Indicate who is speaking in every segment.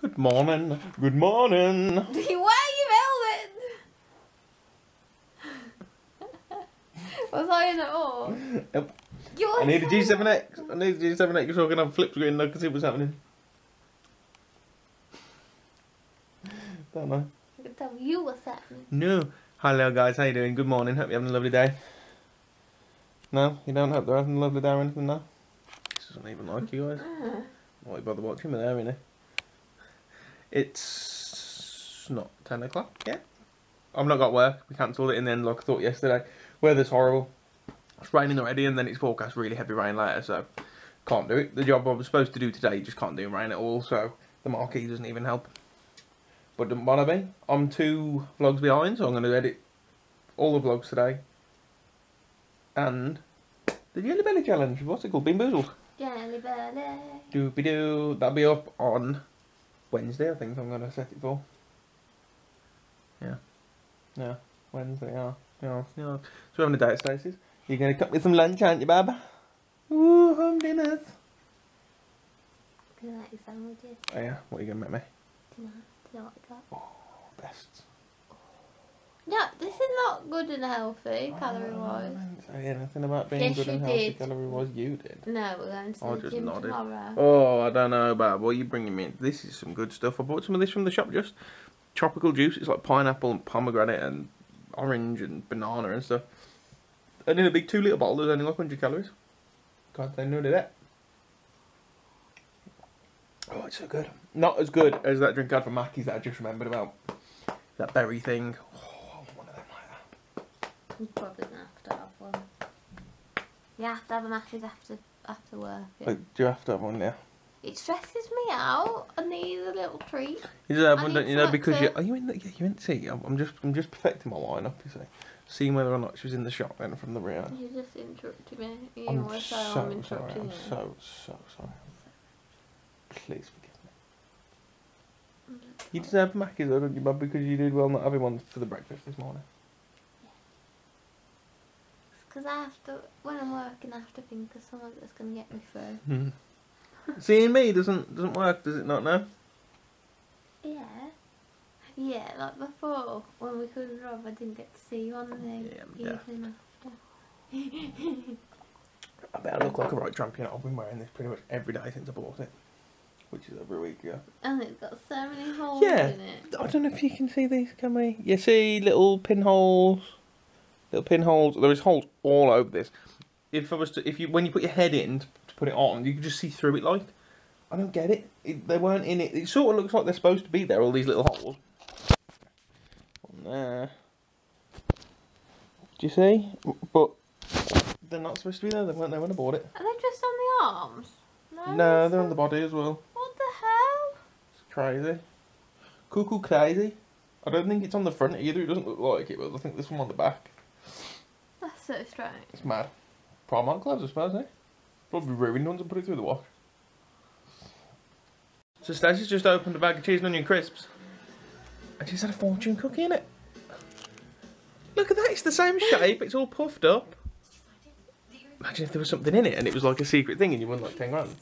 Speaker 1: Good morning. Good morning.
Speaker 2: Why are you velvet? Was I in it all?
Speaker 1: Yep. I need a
Speaker 2: so-
Speaker 1: G7X. I need a G7X so I can have flip screen and I can see what's happening. Don't know.
Speaker 2: I can tell you what's happening.
Speaker 1: No. Hello guys, how you doing? Good morning. Hope you're having a lovely day. No, you don't hope they're having a lovely day or anything now? This doesn't even like you guys. Uh-huh. Why you bother watching me there, innit? It's not 10 o'clock yet. I've not got work. We cancelled it in the end like I thought yesterday. Weather's horrible. It's raining already and then it's forecast really heavy rain later, so can't do it. The job I was supposed to do today just can't do in rain at all, so the marquee doesn't even help. But don't bother me. I'm two vlogs behind, so I'm going to edit all the vlogs today. And the Jelly Belly Challenge. What's it called? Bean Boozled.
Speaker 2: Jelly belly.
Speaker 1: Doopy doo. That'll be up on Wednesday, I think I'm going to set it for. Yeah. Yeah. Wednesday, yeah. Yeah. yeah. So we're having a diet at Stacey's. You're going to cook me some lunch, aren't you, Bab? Ooh, home dinners.
Speaker 2: Can I like your sandwiches
Speaker 1: Oh, yeah. What are you going to make me?
Speaker 2: tonight? Do you know what I got?
Speaker 1: Oh, best.
Speaker 2: No, this is not good and healthy, calorie wise.
Speaker 1: I didn't say anything about being
Speaker 2: Yes,
Speaker 1: good
Speaker 2: you
Speaker 1: and healthy
Speaker 2: did.
Speaker 1: calorie wise. You did.
Speaker 2: No, we're going to
Speaker 1: I
Speaker 2: the
Speaker 1: just
Speaker 2: gym
Speaker 1: nodded.
Speaker 2: tomorrow.
Speaker 1: Oh, I don't know about what you're bringing me. in. This is some good stuff. I bought some of this from the shop. Just tropical juice. It's like pineapple and pomegranate and orange and banana and stuff. And in a big two litre bottle, there's only like 100 calories. Can't say no to that. Oh, it's so good. Not as good as that drink I had from Mackey's that I just remembered about. That berry thing. Oh, I want one of them like that.
Speaker 2: You're probably going to have to have one. You have to have a masses after, after work. yeah.
Speaker 1: Like, do you have to have one now?
Speaker 2: It stresses me out. I need a little treat.
Speaker 1: You deserve
Speaker 2: I
Speaker 1: one, don't you know? Because you are you in the yeah, you in see. I'm, I'm just I'm just perfecting my lineup. You see, seeing whether or not she was in the shop then from the rear.
Speaker 2: You just interrupted me. You
Speaker 1: I'm so
Speaker 2: I'm
Speaker 1: sorry. I'm
Speaker 2: you.
Speaker 1: so so sorry. Please forgive me. Mm. You deserve Mackies, though, don't you, Bob? Because you did well not having one for the breakfast this morning.
Speaker 2: Because I have to, when I'm working, I have to think of someone that's going to get me through.
Speaker 1: Hmm. Seeing me doesn't doesn't work, does it not? Now.
Speaker 2: Yeah. Yeah, like before, when we couldn't drive, I didn't get to see you on the
Speaker 1: Yeah,
Speaker 2: evening after.
Speaker 1: I bet I look like a right champion. I've been wearing this pretty much every day since I bought it, which is over a week ago.
Speaker 2: and it's got so many holes
Speaker 1: Yeah.
Speaker 2: in it.
Speaker 1: I don't know if you can see these, can we? You see little pinholes, little pinholes. There is holes all over this. If I was to, if you, when you put your head in to put it on, you can just see through it. Like, I don't get it. it they weren't in it. It sort of looks like they're supposed to be there. All these little holes. On there. Do you see? But they're not supposed to be there. They weren't there when I bought it.
Speaker 2: Are they just on the arms?
Speaker 1: No, they're on the body as well.
Speaker 2: What the hell?
Speaker 1: It's crazy. Cuckoo crazy. I don't think it's on the front either. It doesn't look like it, but I think there's one on the back.
Speaker 2: That's so strange.
Speaker 1: It's mad. Primark gloves, I suppose, eh? Probably ruined ones and put it through the wash. So Stacey's just opened a bag of cheese and onion crisps. And she's had a fortune cookie in it. Look at that, it's the same shape, it's all puffed up. Imagine if there was something in it and it was like a secret thing and you won like 10 grand.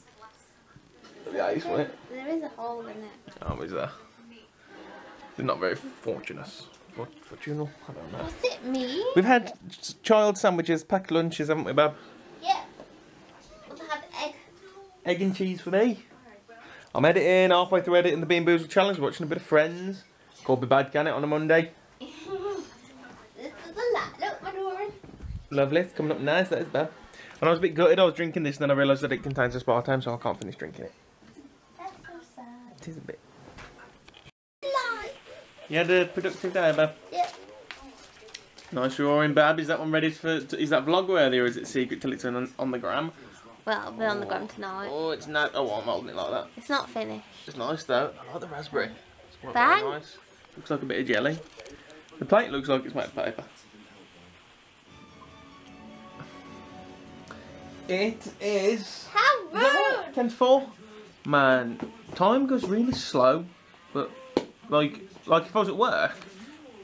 Speaker 1: Yeah, it.
Speaker 2: There is a hole in it.
Speaker 1: Oh, is there? They're not very fortunate. For, fortunal? I don't know.
Speaker 2: Was it me?
Speaker 1: We've had child sandwiches, packed lunches, haven't we, Bab?
Speaker 2: Yeah. We've had egg.
Speaker 1: Egg and cheese for me. I'm editing, halfway through editing the Bean Boozled Challenge, watching a bit of Friends. Called Be Bad Can it on a Monday.
Speaker 2: this is a lot. Look, my door.
Speaker 1: Lovely, it's coming up nice, that is Bab. And I was a bit gutted, I was drinking this and then I realised that it contains a aspartame, so I can't finish drinking it.
Speaker 2: That's so sad.
Speaker 1: It is a bit.
Speaker 2: Lie.
Speaker 1: You had a productive day, Bab?
Speaker 2: Yep.
Speaker 1: Nice roaring, Bab. Is that one ready for, is that vlog worthy or is it secret till it's on, on the gram?
Speaker 2: Well, I'll be on the gram oh. tonight.
Speaker 1: Oh, it's not, oh, I'm holding it like that.
Speaker 2: It's not finished.
Speaker 1: It's nice though. I like the raspberry. It's quite
Speaker 2: Bang.
Speaker 1: nice. Looks like a bit of jelly. The plate looks like it's made of paper. It is.
Speaker 2: How
Speaker 1: Is that
Speaker 2: rude!
Speaker 1: Ten to four. Man, time goes really slow, but like, like if I was at work,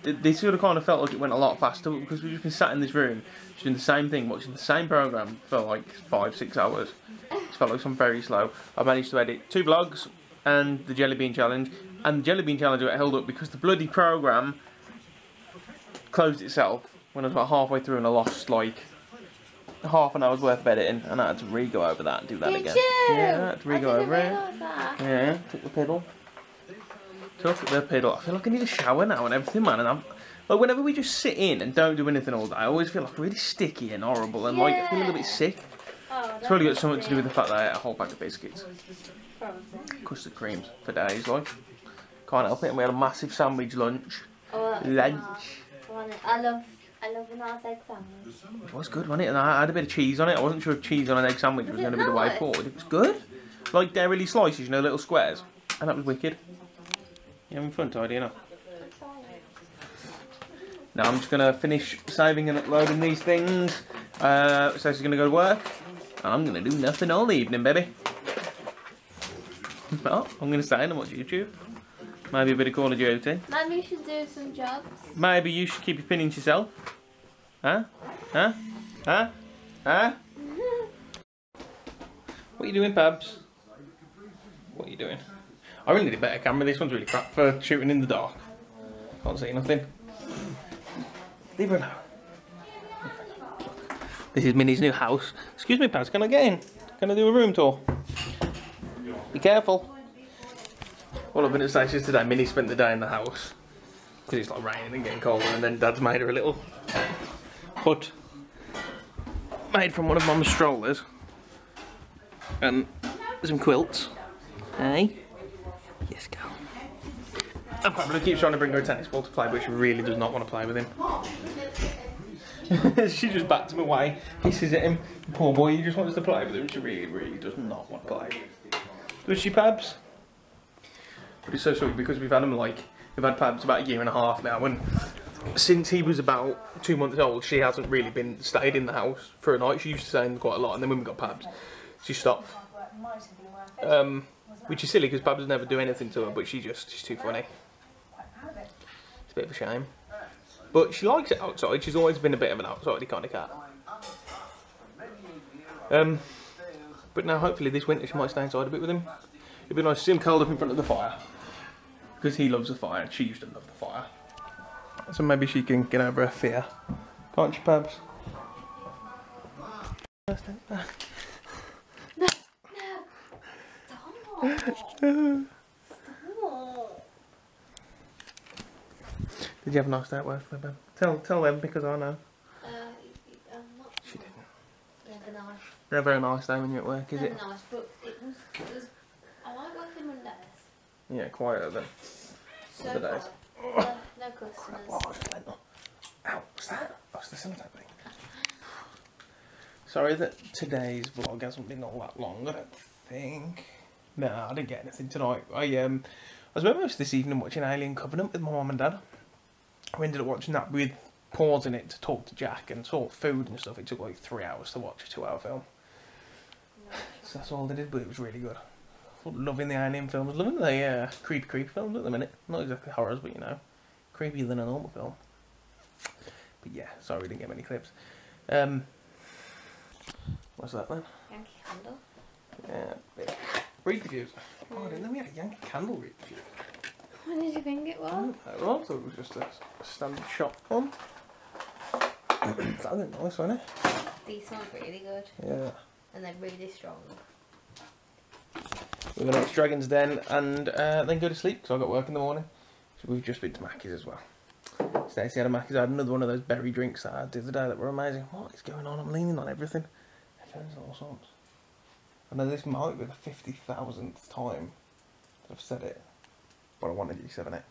Speaker 1: this would have kind of felt like it went a lot faster because we've just been sat in this room, just doing the same thing, watching the same program for like five, six hours. It's felt like I'm very slow. I managed to edit two vlogs, and the jelly bean challenge. And the jelly bean challenge got held up because the bloody program closed itself when I was about halfway through and I lost like half an hour's worth of editing and I had to re-go over that and do that
Speaker 2: Did
Speaker 1: again.
Speaker 2: you?
Speaker 1: Yeah, I had to re-go over it. Yeah, took the piddle. Took the piddle. I feel like I need a shower now and everything, man. And I'm like, whenever we just sit in and don't do anything all day, I always feel like really sticky and horrible and like I feel a little bit sick.
Speaker 2: Oh,
Speaker 1: It's probably got something to do with the fact that I ate a whole pack of biscuits, custard creams for days, like. Can't help it. And we had a massive sandwich lunch.
Speaker 2: Oh,
Speaker 1: Lunch.
Speaker 2: I love, I love a nice egg sandwich.
Speaker 1: It was good, wasn't it? And I had a bit of cheese on it. I wasn't sure if cheese on an egg sandwich was
Speaker 2: Was
Speaker 1: going to be the way forward. It was good. Like dairy slices, you know, little squares. And that was wicked. You having fun tidying up? Now I'm just going to finish saving and uploading these things. Uh, so she's going to go to work. I'm going to do nothing all evening, baby. Well, I'm going to stay and watch YouTube. Maybe a bit of Call of Duty.
Speaker 2: Maybe you should do some jobs.
Speaker 1: Maybe you should keep your opinions yourself. Huh? Huh? Huh? Huh? What are you doing, Babs? What are you doing? I really need a better camera. This one's really crap for shooting in the dark. Can't see nothing. Leave her alone. This is Minnie's new house. Excuse me, Babs, can I get in? Can I do a room tour? Be careful. All I've been at today, Minnie spent the day in the house because it's like raining and getting colder, and then Dad's made her a little hut made from one of Mum's strollers and some quilts. Hey, yes, go. And Pablo keeps trying to bring her a tennis ball to play, but she really does not want to play with him. she just bats him away, hisses at him. Poor boy, he just wants to play with him. She really, really does not want to play. Does she, Pabs? But it's so sweet because we've had him like we've had Pabs about a year and a half now, and since he was about two months old, she hasn't really been stayed in the house for a night. She used to stay in quite a lot, and then when we got Pabs, she stopped. Um, which is silly because Pabs never do anything to her, but she just she's too funny. It's a bit of a shame. But she likes it outside. She's always been a bit of an outside kind of cat. Um, but now hopefully this winter she might stay inside a bit with him. It'd be nice to see him curled up in front of the fire. Because he loves the fire and she used to love the fire. So maybe she can get over her fear. Can't you, Pabs? Did you have a nice day at work, Pab? Tell, tell them because I know.
Speaker 2: Uh, I'm
Speaker 1: She didn't.
Speaker 2: never nice.
Speaker 1: A very nice day when you're at work, is
Speaker 2: Never
Speaker 1: it?
Speaker 2: nice, but it was, it was. I like working Mondays.
Speaker 1: Yeah, quieter than.
Speaker 2: So
Speaker 1: Other days.
Speaker 2: quiet. No, no customers.
Speaker 1: Oh, oh. Ow, what's that? Oh, it's the cemetery thing. Sorry that today's vlog hasn't been all that long, I don't think. No, I didn't get anything tonight. I um I was most this evening watching Alien Covenant with my mum and dad. We ended up watching that with pausing it to talk to Jack and sort food and stuff. It took like three hours to watch a two hour film. So that's all they did, but it was really good. Loving the Alien films, loving the uh, creepy creepy films at the minute. Not exactly horrors, but you know, creepier than a normal film. But yeah, sorry we didn't get many clips. Um, what's that then?
Speaker 2: Yankee Candle.
Speaker 1: Yeah, Read reviews. Oh, I didn't we had a Yankee Candle read review.
Speaker 2: What did you think it was?
Speaker 1: I thought it was just a, a standard shop one. that was nice, wasn't it?
Speaker 2: These ones really good,
Speaker 1: Yeah.
Speaker 2: and they're really strong.
Speaker 1: We're going to watch Dragon's Den and uh, then go to sleep because I've got work in the morning. So we've just been to Mackey's as well. Stacey had a Mackey's. I had another one of those berry drinks that I had the other day that were amazing. What is going on? I'm leaning on everything. And all sorts. I know this might be the 50,000th time that I've said it, but I want a G7X.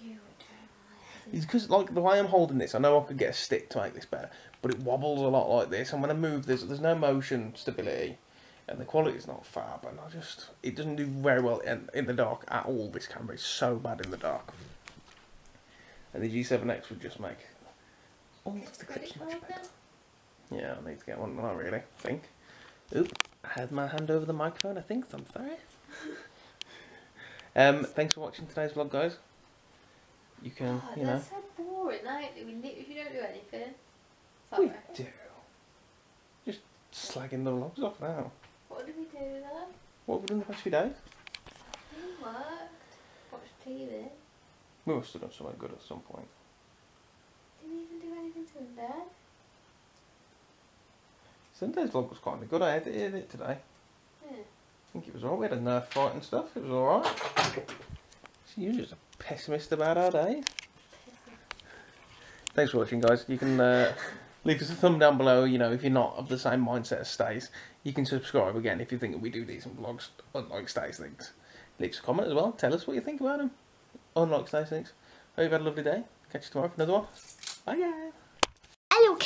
Speaker 2: You were
Speaker 1: It's because like the way I'm holding this, I know I could get a stick to make this better, but it wobbles a lot like this, and when I move, there's there's no motion stability, and the quality's not fab, and I just it doesn't do very well in, in the dark at all. This camera is so bad in the dark, and the G7X would just make all of the clips much better. Yeah, I need to get one. Not really. I think. Oop! I had my hand over the microphone. I think. so I'm sorry. um, thanks for watching today's vlog, guys. You can,
Speaker 2: Oh,
Speaker 1: you know.
Speaker 2: so boring, they? We literally don't do anything.
Speaker 1: We do. Just slagging the vlogs off now.
Speaker 2: What did we do there?
Speaker 1: What have we done the past few days?
Speaker 2: We worked, watched TV.
Speaker 1: We must have done something good at some point.
Speaker 2: Didn't even do anything Sunday.
Speaker 1: Sunday's vlog was kind of good. I edited it today.
Speaker 2: Yeah.
Speaker 1: I think it was alright. We had a nerf fight and stuff. It was alright. So you're just a pessimist about our day. Thanks for watching, guys. You can uh, leave us a thumb down below. You know, if you're not of the same mindset as Stace, you can subscribe again if you think that we do decent vlogs, unlike Stace thinks. Leave us a comment as well. Tell us what you think about them, unlike Stace thinks. Hope you've had a lovely day. Catch you tomorrow for another one. Bye, guys.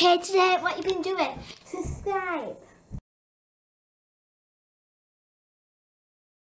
Speaker 2: Okay today? What you been doing? Subscribe.